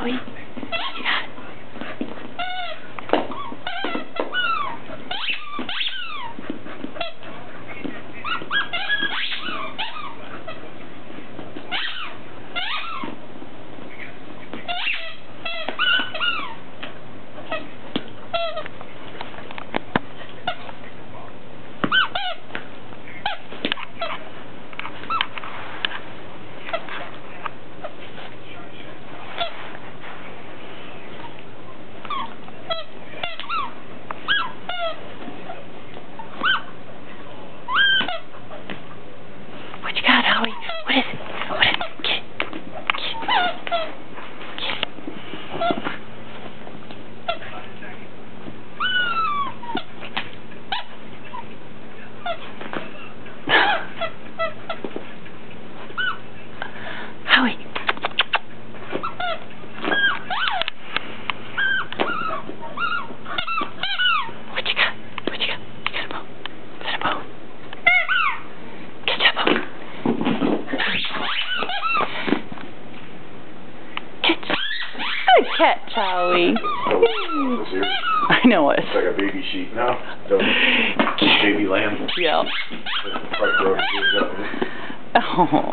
Chloe. cat, Charlie. I know it. It's like a baby sheep now. Baby lamb. Yeah. Oh.